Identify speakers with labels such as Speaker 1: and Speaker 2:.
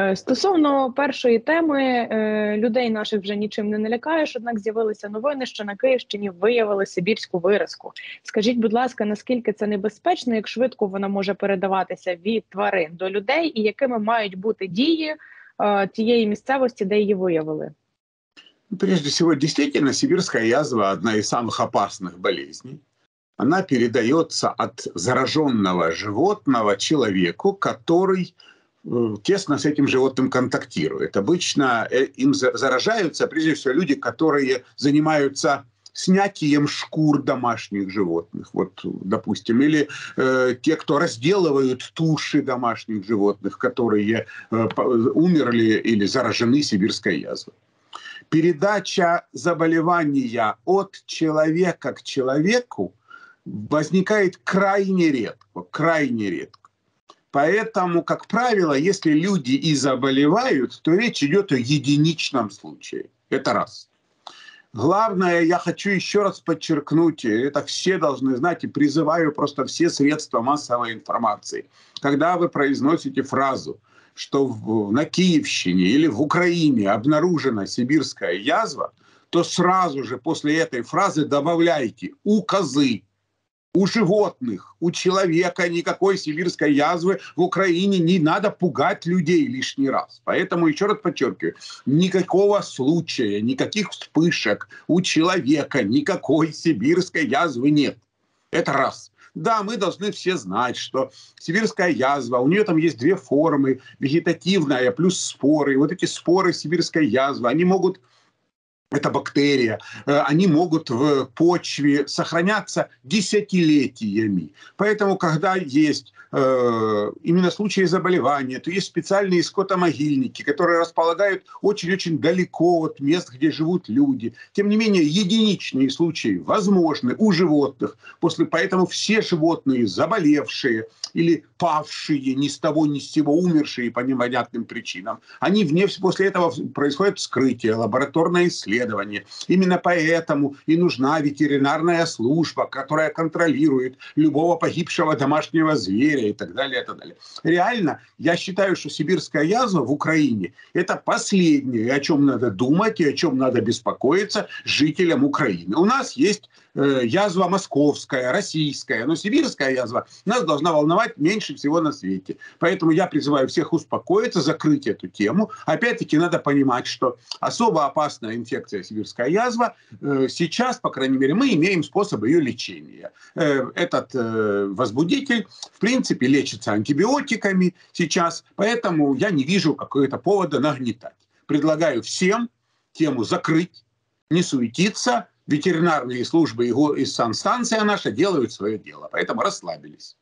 Speaker 1: Е, стосовно першої теми е, людей наших вже нічим не налякаєш. Однак з'явилися новини, що на Київщині виявили Сибірську виразку. Скажіть, будь ласка, наскільки це небезпечно, як швидко вона може передаватися від тварин до людей, і якими мають бути дії е, тієї місцевості, де її виявили?
Speaker 2: Прежде всего, действительно, сибирская язва одна из самых опасных болезней. Она передается от зараженного животного человеку, который Э, тесно с этим животным контактирует. Обычно э, им заражаются прежде всего люди, которые занимаются снятием шкур домашних животных, вот, допустим, или э, те, кто разделывают туши домашних животных, которые э, умерли или заражены сибирской язвой. Передача заболевания от человека к человеку возникает крайне редко, крайне редко. Поэтому, как правило, если люди и заболевают, то речь идет о единичном случае. Это раз. Главное, я хочу еще раз подчеркнуть, это все должны знать, и призываю просто все средства массовой информации. Когда вы произносите фразу, что в, на Киевщине или в Украине обнаружена сибирская язва, то сразу же после этой фразы добавляйте указы у животных, у человека никакой сибирской язвы в Украине не надо пугать людей лишний раз. Поэтому, еще раз подчеркиваю, никакого случая, никаких вспышек у человека никакой сибирской язвы нет. Это раз. Да, мы должны все знать, что сибирская язва, у нее там есть две формы, вегетативная плюс споры. И вот эти споры сибирской язвы, они могут это бактерия, э, они могут в почве сохраняться десятилетиями. Поэтому, когда есть э, именно случаи заболевания, то есть специальные скотомогильники, которые располагают очень-очень далеко от мест, где живут люди. Тем не менее, единичные случаи возможны у животных. После, поэтому все животные, заболевшие или павшие ни с того ни с сего, умершие по непонятным причинам, они вне, после этого происходит вскрытие, лабораторное исследование. Именно поэтому и нужна ветеринарная служба, которая контролирует любого погибшего домашнего зверя и так далее, и так далее. Реально, я считаю, что сибирская язва в Украине – это последнее, о чем надо думать и о чем надо беспокоиться жителям Украины. У нас есть э, язва московская, российская, но сибирская язва нас должна волновать меньше всего на свете. Поэтому я призываю всех успокоиться, закрыть эту тему. Опять-таки надо понимать, что особо опасная инфекция сибирская язва. Э, сейчас, по крайней мере, мы имеем способ ее лечения. Э, этот возбудитель, в принципе, лечится антибиотиками сейчас, поэтому я не вижу какого-то повода нагнетать. Предлагаю всем тему закрыть, не суетиться. Ветеринарные службы и санстанция наша делают свое дело, поэтому расслабились.